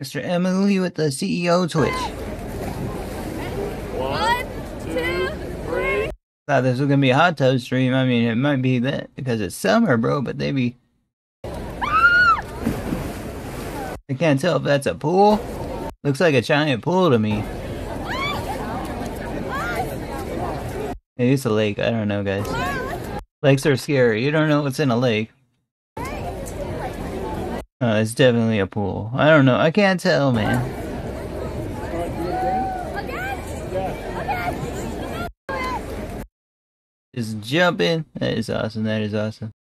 Extra Emily with the CEO Twitch. One, two, three. Thought this was gonna be a hot tub stream. I mean, it might be that because it's summer, bro. But they be. I can't tell if that's a pool. Looks like a giant pool to me. Maybe it's a lake. I don't know, guys. Lakes are scary. You don't know what's in a lake. Uh, it's definitely a pool. I don't know. I can't tell, man. Just jumping. That is awesome. That is awesome.